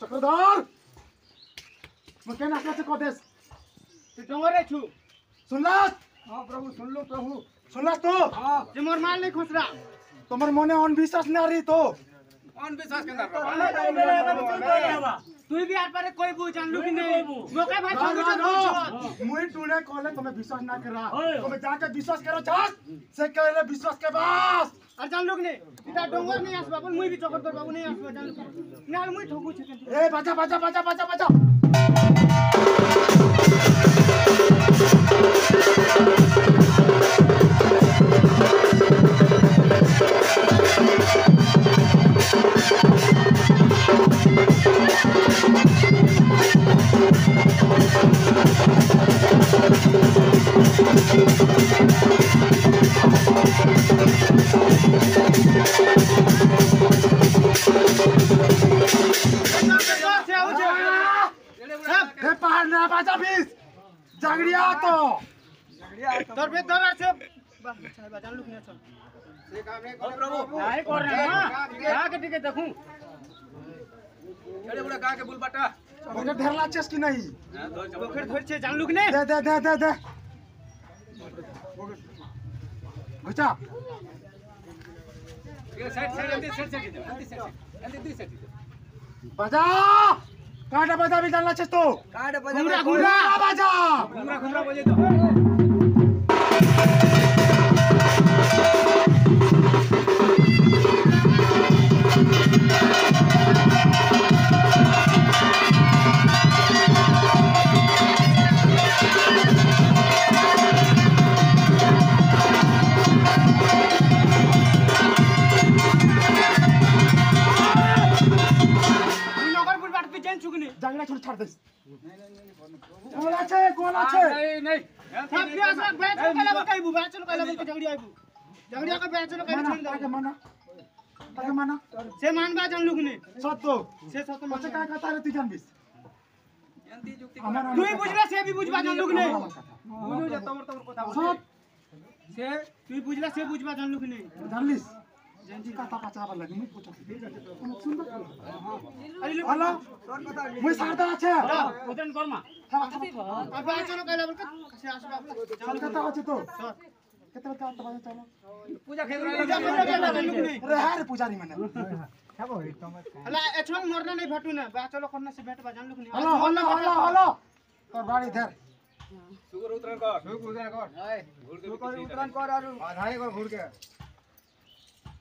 ચક્રધર મુકે નાખે છે કોદેશ તું ડોંગરે છું સુનલાસ હા પ્રભુ સુનલો પ્રભુ સુનલાસ તો હા જે મોર માલ નહીં ખુસરા તમાર મને અંધવિશ્વાસ ના રહી તો अंधविश्वास के अंदर तू भी यार पर कोई बू जान लू कि नहीं। मौका भाई छोड़ छोड़ मुई टूने कॉल तुम्हें विश्वास ना करा। तुम्हें जाकर विश्वास करो चास। से करे विश्वास के पास আর जानलू कि नहीं इटा डोंगर नहीं आसबा बोल मुई भी चोकर कर बाबू नहीं आसबा जानलू नाल मुई ठोकू छे ए बजा बजा बजा बजा बजा ना बजा बीस जागड़िया तो। तोर पे दर छे जानलू कि नहीं चल प्रभु नहीं कर रे ना का के टिके देखूँ? एड़े बुड़ा का के बुल बाटा? मुझे ढेरला चेस की नहीं। पोखर धोर छे जानलू कि नहीं दे दे दे दे दे। बचा। ये साइड साइड अंदर साइड साइड अंदर साइड अंदर दी। साइड बजा কাটা বাজাবি জানলা চেস তো কাটা বাজাবি ঘুমরা বাজা ঘুমরা ঘুমরা বাজে তো বুল বাট তুই জান চুকনি जागड़ा छोड़ छाड़ दे गोला छे गोला छे नहीं नहीं सब प्यास रख बैठ कला बल काइबू बैठ चलो कला बल के झगड़ी आइबू झगड़िया का बैठ चलो कला मना छोड़ ताके दे मना ताके मना से मान बा जानलू कि नहीं सत्तो से सत मान बच्चे काय कहता रे तू जान बीस अंति जुक्ति हमारा তুই বুঝলা সে भी বুঝবা जानलू कि नहीं बुझो जा तमर तमर কথা सब से তুই বুঝলা সে বুঝবা जानलू कि नहीं जानलिस जेंजी का ता पचावा लगी मुई पूछो सुन अरे ले हेलो मुई सारदा আছে उदन कर्मा अब बैठ चलो कला बल के से आसबा कलकत्ता আছে তো কেতবে কা তা বাজে চলো पूजा खेल पूजा पूजा केला जानलू कि नहीं रे हारे पुजारी माने हला एछन मरना नहीं भेटू ना बैठ चलो करना से बैठ बा जानलू कि नहीं हेलो हेलो हेलो हेलो তোর বাড়ি ধর सुगर उतरन कर सुगर उतरन कर हाय घुर के उतरन कर आरु আধাই কর ঘুর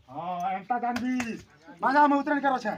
હા એન્ટા ગાંધી માજામાં ઉતરણ કરો છે